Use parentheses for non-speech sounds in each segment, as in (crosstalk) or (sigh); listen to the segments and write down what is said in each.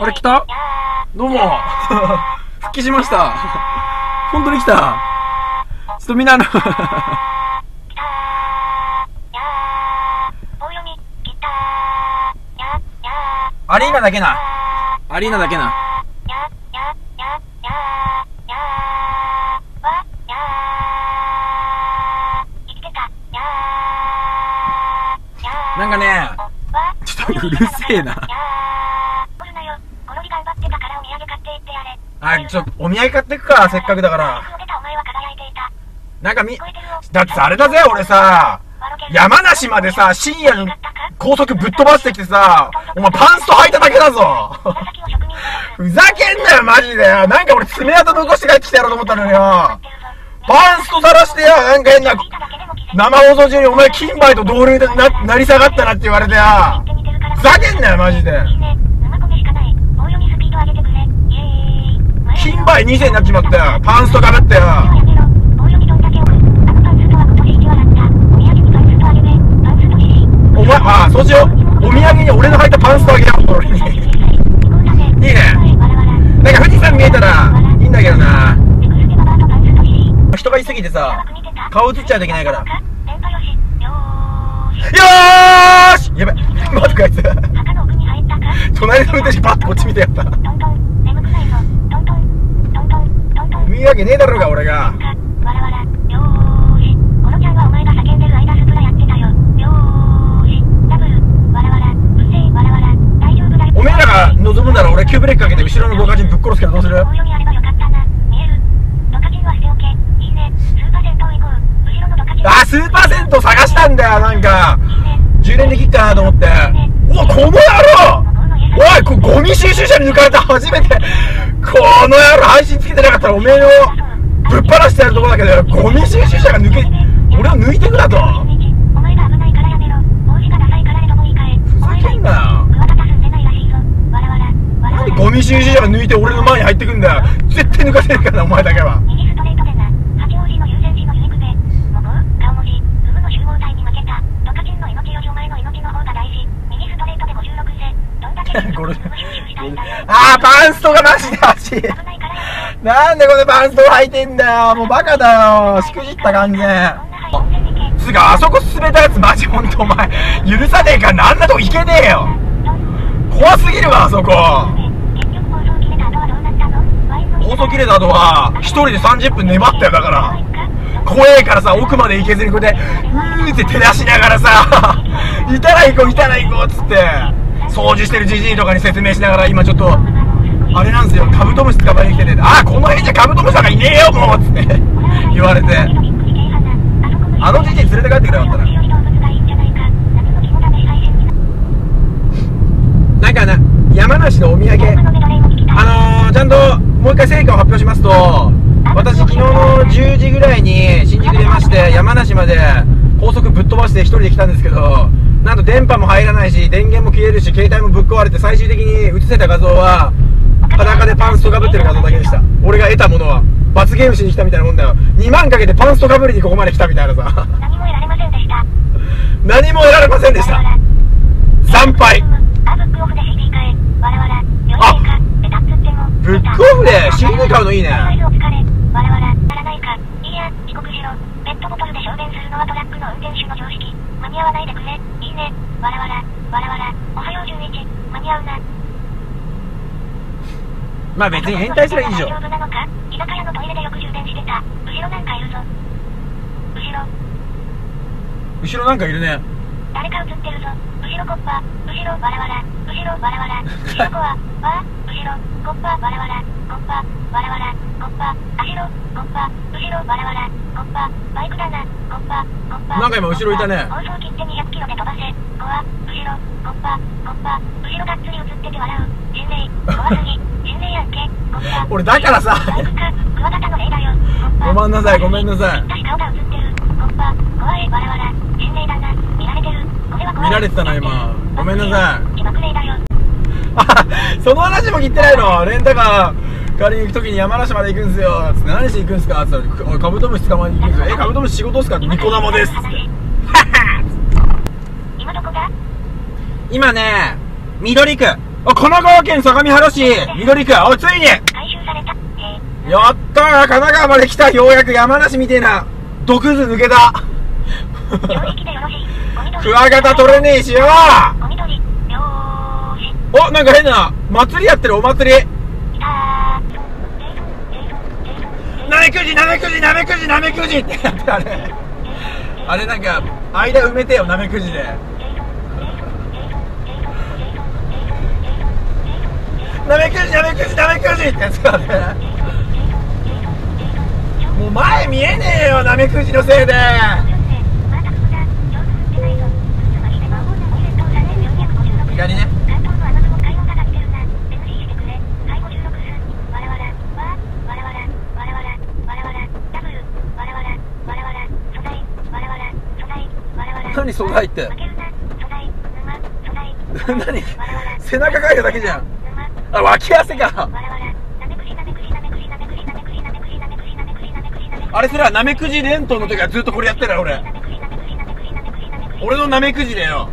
あれ来た？どうも。(laughs) 復帰しました。本当に来た？ちょっとみんなあの。アリーナだけな。アリーナだけな。なんかねうるせえな。あちょっとお土産買ってくかせっかくだから。なんかみだってさあれだぜ俺さ山梨までさ深夜に高速ぶっ飛ばしてきてさお前パンスト履いただけだぞ。(laughs) ふざけんなよマジで。よなんか俺爪痕残して帰ってきてやろうと思ったのによ。パンストさらしてよなんか変な生放送中にお前金杯と同類でななり下がったなって言われてよふざけんなよマジで。金杯2世になっちまったよ。パンストかぶってよ。お前ああそうしよう。お土産に俺の履いたパンストあげよう俺に。いいね。なんか富士山見えたらいいんだけどな。人がいすぎてさ顔映っちゃうといけないから。よーし。やべ。待ってこい。つ隣の運転手パッとこっち見てやった。見るわけねえだろうが俺が。おめえらが望むなら俺急ブレーキかけて後ろのボカチンぶっ殺すからどうする？あスーパー銭湯探したんだよなんか。充電できっかなと思って。おこの野郎！おいこゴミ収集車に抜かれた初めて。この野郎配信つけてなかったらおめえをぶっ放してやるとこだけどゴミ収集車が抜け俺を抜いてくなとゴミ収集車が抜いて俺の前に入ってくんだよ。絶対抜かせるからなお前だけはあーパンストがマジで足なんでこれパンスト履いてんだよ。もうバカだよ。しくじった感じ。つうかあそこ進めたやつマジほんとお前許さねえからあんなとこ行けねえよ。怖すぎるわあそこ。放送切れた後は一人で30分粘ったよだから。怖えからさ奥まで行けずにこうやってうーって照らしながらさ (laughs) いたら行こういたら行こうっつって。掃除してるじじいとかに説明しながら今ちょっとあれなんですよ。カブトムシ捕まえに来ててああこの辺じゃカブトムシさんがいねえよもうっつって (laughs) 言われて。あのじじい連れて帰ってくれよかったな。なんかな山梨のお土産あのー、ちゃんともう一回成果を発表しますと私昨日の10時ぐらいに新宿出まして山梨まで高速ぶっ飛ばして1人で来たんですけどなんと電波も入らないし電源も消えるし携帯もぶっ壊れて最終的に映せた画像は裸でパンストかぶってる画像だけでした。俺が得たものは罰ゲームしに来たみたいなもんだよ。2万かけてパンストかぶりにここまで来たみたいなさ。何も得られませんでした。惨敗。あブックオフで CD 買うのいいね。間に合わないでくれわらわらおはよう11間に合うな。まあ別に変態すらいいでしょ大丈夫なのか居酒屋のトイレでよく充電してた。後ろなんかいるぞ。後ろ。後ろなんかいるね。誰か映ってるぞ。後ろコッパ。後ろわらわら後ろわらわら後ろコア。わ (laughs) 後ろコッパわらわらコッパわらわらコッパ後ろコッパ後ろわらわらコッパバイクだなコッパコッパなんか今後ろいたね。放送切って200キロで飛ばせコア後ろコッパコッパ後ろがっつり映ってて笑う人類怖すぎ人類やんけコッパ俺だからさ。バイクかクワガタの例だよコッパごめんなさい。ごめんなさい。私顔が映ってるコッパ怖いわらわら人類だな見られてるこれは怖い見られてたな今。ごめんなさい。気まぐれだよその話も聞いてないの。レンタカー借りに行く時に山梨まで行くんすよ。つって。何しに行くんすか？つって。おいカブトムシ捕まえに行くんすよえカブトムシ仕事っすか？ニコ生です。つって今どこだ？今ね、緑区。あ、神奈川県相模原市、緑区。お、ついに。や。ったー。神奈川まで来たようやく山梨みてえな。毒図抜けた。クワガタ取れねえしよ。お、なんか変な、祭りやってるお祭り。なめくじ、なめくじ、なめくじ、なめくじってやってあれ。あれなんか、間埋めてよ、なめくじで。なめくじ、なめくじ、なめくじってやつがね。もう前見えねえよ、なめくじのせいで。左ね。何素材って。(laughs) 何？背中かいただけじゃん。あ、脇汗か。あれすら、なめくじ連投の時はずっとこれやってるよ、俺。俺のなめくじだよ。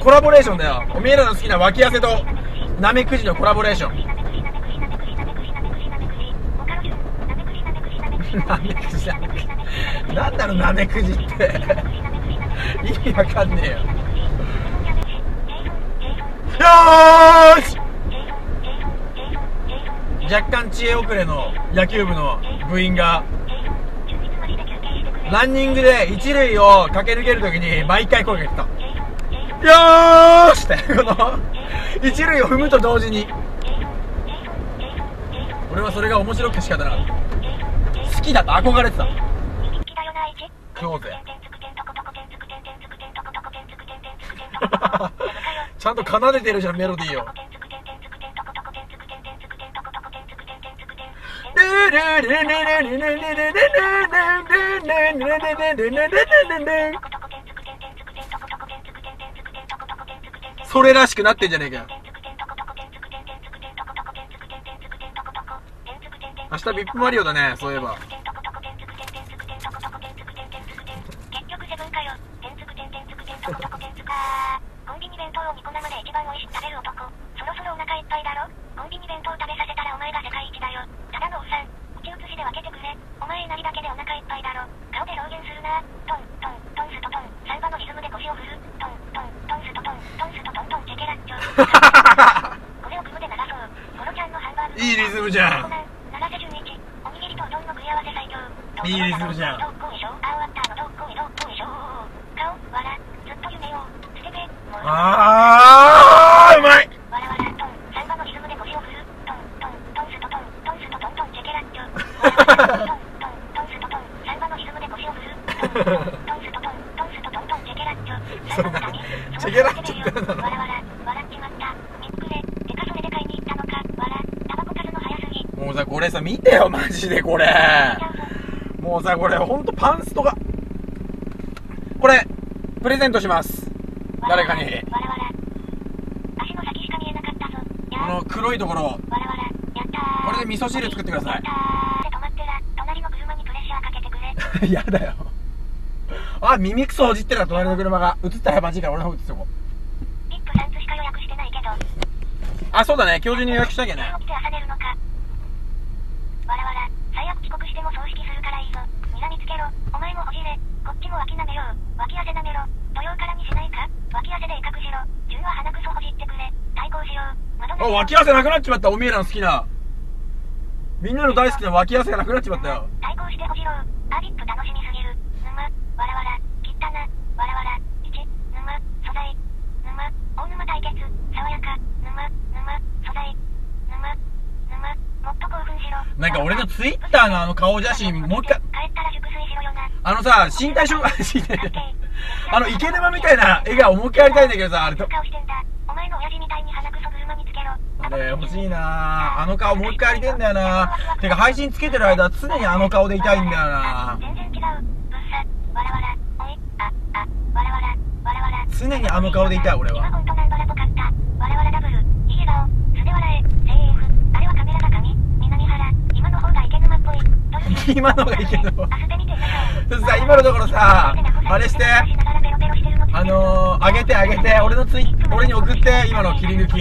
コラボレーションだよ。おめえらの好きな脇汗と、なめくじのコラボレーション。なめくじ、なめくじ。なんだろう、なめくじって。(laughs) 意味わかんねえよ。よーし！若干知恵遅れの野球部の部員がランニングで一塁を駆け抜けるときに毎回声かけてた「よーし!」ってこの一塁を踏むと同時に。俺はそれが面白くて仕方なかった好きだと憧れてた。食おうぜちゃんと奏でてるじゃんメロディーを。それらしくなってんじゃねえかよ。明日ビップマリオだねそういえば。ニ弁当をニコ生で一番美味しく食べる男。そろそろお腹いっぱいだろ？コンビニ弁当食べさせたらお前が世界一だよ。ただのおっさん。口移しで分けてくれ。お前なりだけでお腹いっぱいだろ。顔で表現するな。トントントンストトン。サンバのリズムで腰を振る。トントントンストトン。トンストトントンチェケラッチョ。(laughs) これを組むで流そう。ゴロちゃんのハンバーグ。いいリズムじゃん長瀬純一。おにぎりとうどんの組み合わせ最強。いいリズムじゃんどっこいしょ。あ終わったのどっこいどっこいしょ。顔、笑、ずっと夢を捨てて、もう。あうまい、もうさこれさ見てよマジでこれ。もうさこれほんとパンストが。これプレゼントします。誰かに。この黒いところ。これで味噌汁作ってくださ。い。やだよ。あ耳くそほじってるな隣の車が映ったらマジから俺の方映ってこ。あそうだね。今日中に予約しなきゃね起きて朝寝るのか。わらわら、最悪遅刻しても葬式するからいいぞ。睨みつけろ。お前もほじれ。こっちも脇舐めよう。脇汗舐めろ。土曜からにしないか脇汗で威嚇しろ。順は鼻くそほじってくれ。対抗しよう。窓あ脇汗なくなっちまったおめえらの好きなみんなの大好きな脇汗がなくなっちまったよ対抗してほじろ。アリップ楽しみすぎる。沼、わらわら、切ったな、わらわら、1、沼、素材、沼、大沼対決、爽やか、沼、沼、素材、沼、沼、もっと興奮しろ。なんか俺のツイッターのあの顔写真もう一回帰ったら熟睡しろよな。あのさ身体障害身体あの池沼みたいな笑顔もう一回やりたいんだけどさあれとれ欲しいなあの顔もう一回やりてんだよなてか配信つけてる間常にあの顔でいたいんだよな全然違う。ぶっさ、わらわら、おい、あ、あ、わらわら、わらわら。常にあの顔でいたい俺はほんとナンバラと買った。わらわらダブル、いい笑顔、で笑え、CF。あれは、今のがい。いけどあすで見てさ今のところさあれしてあのー、あげてあげて俺のツイ俺に送って今の切り抜き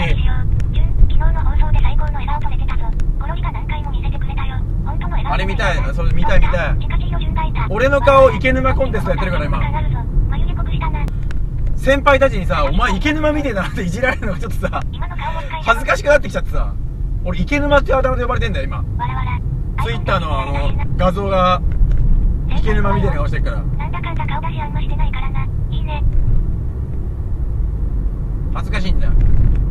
昨日の放送で最高の笑顔撮れてたぞ。コロリが何回も見せてくれたよ。本当の笑顔あれ見たい？それ見たい見たい。俺の顔池沼コンテストやってるから今。先輩たちにさ「お前池沼みてえだな」っていじられるのがちょっとさ恥ずかしくなってきちゃってさ俺池沼ってあだ名で呼ばれてんだよ今。ツイッターのあの画像が池沼みたいな顔してるから。なんだかんだ顔出しあんましてないからな。いいね。恥ずかしいんだよ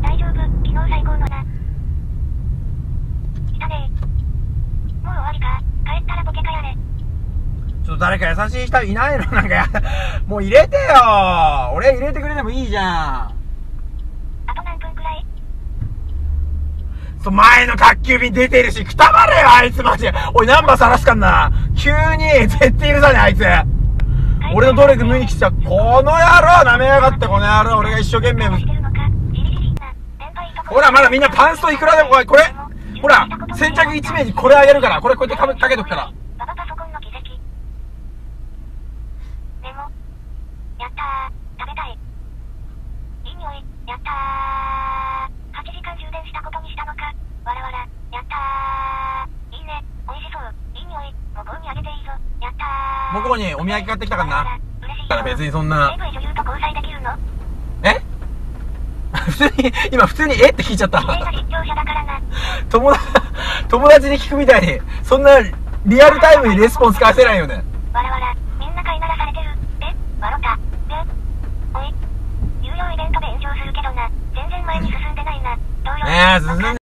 大丈夫。昨日最高のな。来たね。もう終わりか。帰ったらボケかやれちょっと誰か優しい人いないの？なんかや。(laughs) もう入れてよ。俺入れてくれてもいいじゃん。あと何分くらい？そう前の宅急便出てるしくたばれよあいつマジ。でおいナンバー晒すかんな。急に絶対許さねえあいつ。俺の努力抜きしちゃこの野郎舐めやがってこの野郎。俺が一生懸命してるのかジリジリな先輩とこほらまだみんなパンストいくらでもこれこれ。ほら先着1名にこれあげるからこれこうやってかぶかけとくから。やったー。食べたい。いい匂い。やったー。8時間充電したことにしたのか。わらわら。やったー。いいね。美味しそう。いい匂い。向こうにあげていいぞ。やったー。向こうにお土産買ってきたからな嬉しいよだから別にそんな AV 女優と交際できるの普通に今普通にえ？って聞いちゃった。友達友達に聞くみたいにそんなリアルタイムにレスポンス返せないよね。わらわらみんな飼いならされてる。え？わろおい。有料イベントで炎上するけどな。全然前に進んでないな。ねえ進んで